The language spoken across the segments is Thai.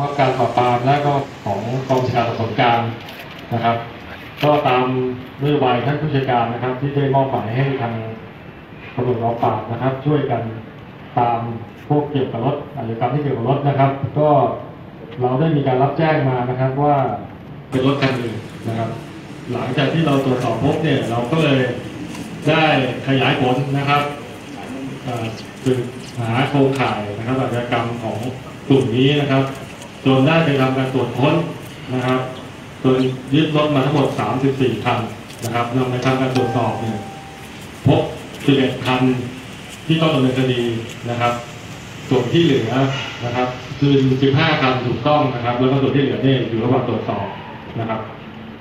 ว่าการปราบปรามและก็ของกองชาการสอบสวนกลางนะครับ ก็ตามนโยบายท่านผู้จัดการนะครับ ที่ได้มอบหมายให้ทางตำรวจกองปราบนะครับ ช่วยกันตามพวกเกี่ยวกับรถอาชญากรรมที่เกี่ยวกับรถนะครับ ก็เราได้มีการรับแจ้งมานะครับว่าเป็นรถคันหนึ่งนะครับ หลังจากที่เราตรวจสอบพบเนี่ยเราก็เลยได้ขยายผลนะครับเอ่อสืบหาโครงข่ายนะครับอาชญากรรมของกลุ่มนี้นะครับ จนได้ไปทำการตรวจค้นนะครับโดยยึดรถมาทั้งหมด 34 คันนะครับนำไปทำการตรวจสอบเนี่ยพบ 11 คันที่ต้องดำเนินคดีนะครับ ส่วนที่เหลือนะครับ คือ 15 คันถูกต้องนะครับ แล้วก็ส่วนที่เหลือเนี่ยอยู่ระหว่างตรวจสอบนะครับ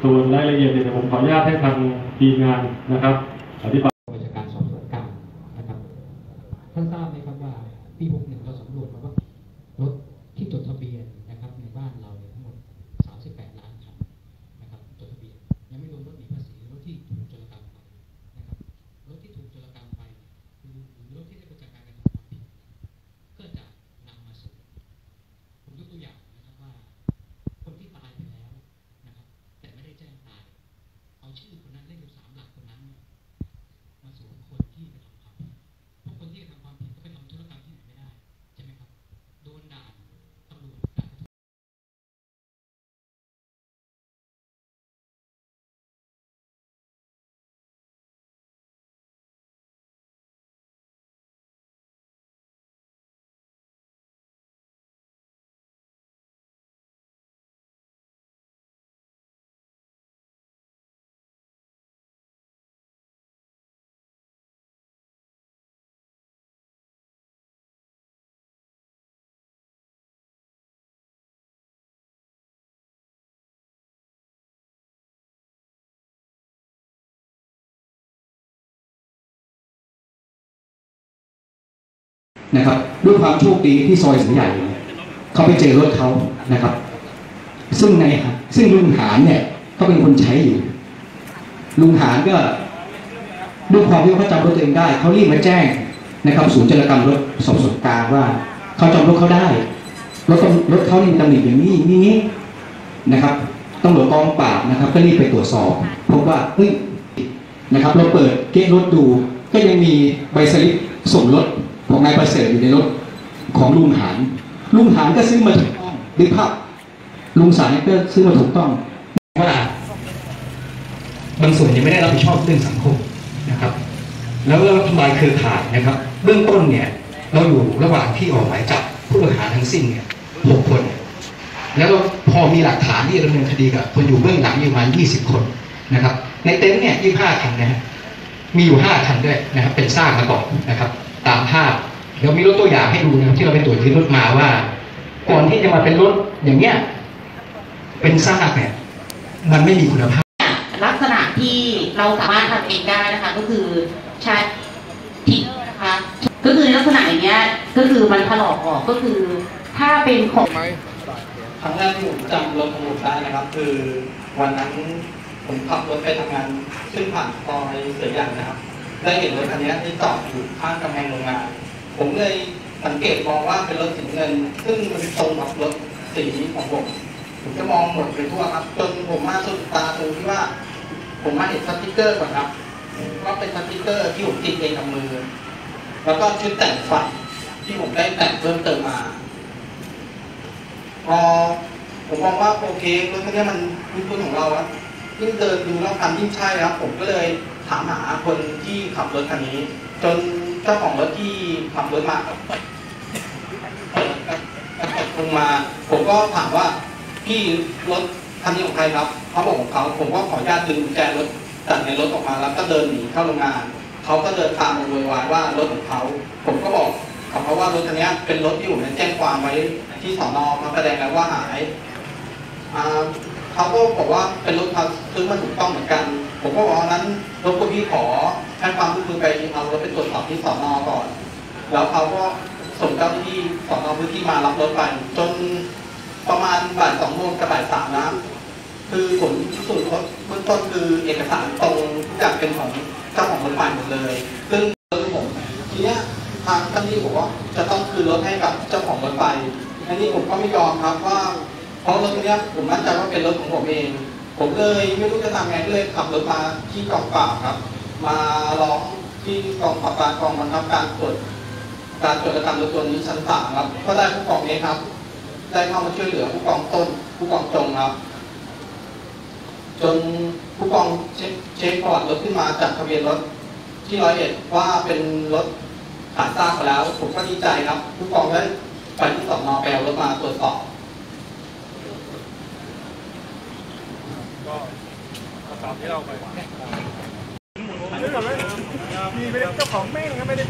ส่วนรายละเอียดเนี่ยผมขออนุญาตให้ทางทีมงานนะครับอธิบายราชการสอบสวนกลางนะครับท่านทราบไหมครับว่าปี61เราสำรวจมาว่ารถที่จดทะเบียนนะครับในบ้านเราเนี่ยทั้งหมด 38 ล้านคันนะครับจดทะเบียน ยังไม่รวมรถหนีภาษีรถที่ถูกโจรกรรมไปนะครับรถที่ถูกโจรกรรมไปคือรถที่ได้มาจากการกระทำความผิดก็จะนำมาสู่ผมยกตัวอย่างนะครับว่า คนที่ตายไปแล้วนะครับ แต่ไม่ได้แจ้งตาย เอาชื่อคนนั้นเลขสิบสามหลักคนนั้นเนี่ยมาสู่คนที่กระทำความผิดเพราะคนที่กระทำความผิดก็ไปทำธุรกรรมที่ไหนไม่ได้ ใช่ไหมครับ โดนด่านตำรวจด่าน นะครับ ด้วยความโชคดีที่ซอยสัญใหญ่เนี่เขาไปเจอรถเขานะครับ ซึ่งในซึ่งลุงหารเนี่ยเขาเป็นคนใช้อยู่ ลุงหารก็ด้วยความที่เขาจำรถตัวเองได้เขารีบมาแจ้งนะครับ ศูนย์จรกรรมรถสอบสวนกลางว่าเขาจำรถเขาได้รถตรถเขานี่ตำหนิอย่างนี้นี่นี้นะครับตำรวจกองปราบนะครับ ก็รีบไปตรวจสอบพบว่าเฮ้ยนะครับ เราเปิดเก๊ะรถดู ก็ยังมีใบสลิปส่งรถ ของนายประเสริฐอยู่ในรถของลุงหารลุงหารก็ซื้อมาถูกต้องดึกภาพลุงสายก็ซื้อมาถูกต้องว่าบางส่วนยังไม่ได้รับผิดชอบเรื่องสังคมนะครับ แล้วเราทำลายเครือข่ายนะครับ เบื้องต้นเนี่ยเราอยู่ระหว่างที่ออกหมายจับผู้ต้องหาทั้งสิ้นเนี่ยหกคน แล้วพอมีหลักฐานที่ดำเนินคดีกับคนอยู่เบื้องหลังอยู่ประมาณ20คนนะครับ ในเต็นท์เนี่ย25คันนะฮะมีอยู่5คันด้วยนะครับ เป็นซากมาก่อนนะครับามภาพเดี๋ยวมีรถตัวอย่างให้ดูนะครับที่เราไปตรวจยึดรถมาว่า ก่อนที่จะมาเป็นรถอย่างเนี้ยเป็นซากเนี่ยมันไม่มีคุณภาพ ลักษณะที่เราสามารถทำเองได้นะคะก็คือใช้ทิกนะคะก็คือลักษณะอย่างเงี้ยก็คือมันถลอกออกก็คือถ้าเป็นของครั้งแรกที่ผมจำรถของผมได้นะครับ คือวันนั้นผมขับรถไปทำงาน ซึ่งผ่านซอยเสือใหญ่นะครับ ได้เห็นรถคันนี้ที่จอดอยู่ข้างกำแพงโรงงาน ผมเลยสังเกตมองว่าเป็นรถสีเงิน ซึ่งมันตรงกับรถสีของผม ผมจะมองหมดไปทั่วครับ จนผมมาสุดตาตรงที่ว่า ผมมาเห็นสติกเกอร์ก่อนครับว่าเป็นสติกเกอร์ที่ผมติดเองกับมือ แล้วก็ชุดแต่งไฟที่ผมได้แต่งเพิ่มเติมมา พอผมมองว่าโอเครถคันนี้มันคุ้นๆของเราอะยิ่งเดินดูแล้วคันยิ่งใช่ครับ ผมก็เลย ถามหาคนที่ขับรถคันนี้ จนเจ้าของรถที่ขับรถมาครับเปิดเปิดกระจกลงมา ผมก็ถามว่าพี่รถคันนี้ของใครครับเขาบอกของเขาผมก็ขออนุญาตดึงกุญแจรถจากในรถออกมาแล้วก็เดินหนีเข้าโรงงานเขาก็เดินตามมาโวยวายว่ารถของเขาผมก็บอกกับเขาว่ารถคันนี้เป็นรถที่ผมได้แจ้งความไว้ที่สอนอมาแสดงแล้วว่าหายอ่า เขาก็บอกว่าเป็นรถเขาซื้อมาถูกต้องเหมือนกัน ผมก็บอกว่านั้นรบกวนพี่ขอให้ความร่วมมือไปเอารถไปตรวจสอบที่สอนอก่อน แล้วเขาก็ส่งเจ้าหน้าที่สอนอพื้นที่มารับรถไปจนประมาณบ่ายสองโมงกับบ่ายสามนะคือผลสูจน์รถเบื้องต้นคือเอกสารตรงทุกเป็นของเจ้าของรถใหม่หมดเลย ซึ่งรถผมทีเนี้ยทางเจ้าหน้าที่บอกว่าจะต้องคืนรถให้กับเจ้าของรถไปอันนี้ผมก็ไม่ยอมครับว่า เพราะรถนเนี้ยผมมั่นใจว่าเป็นรถของผมเอง ผมเลยไม่รู้จะทำไงเลยขับรถมาที่กองปราบครับ มาร้องที่กองปราบปรามกองบังคับการตรวจการตรวจกรรมรถตัวนี้ชั้นสามครับ ก็ได้ผู้กองเองครับ ได้เข้ามาช่วยเหลือผู้กองต้น ผู้กองจงครับ จนผู้กองเช็คเช็คประวัติรถขึ้นมาจากทะเบียนรถที่ร้อยเอ็ดว่าเป็นรถขาดซากไปแล้ว ผมก็ดีใจครับ ผู้กองได้ไปที่สอนอแปลรถมาตรวจสอบ ก็ตามที่เราไปนี่ไม่ได้เจ้าของแม่งก็ไม่ได้